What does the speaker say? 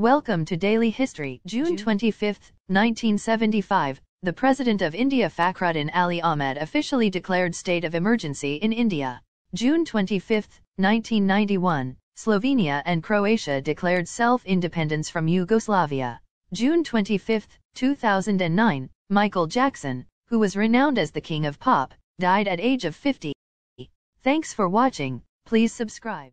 Welcome to Daily History. June 25, 1975, the President of India Fakhruddin Ali Ahmed officially declared state of emergency in India. June 25, 1991, Slovenia and Croatia declared self-independence from Yugoslavia. June 25, 2009, Michael Jackson, who was renowned as the king of pop, died at age of 50. Thanks for watching, please subscribe.